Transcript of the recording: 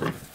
recovery.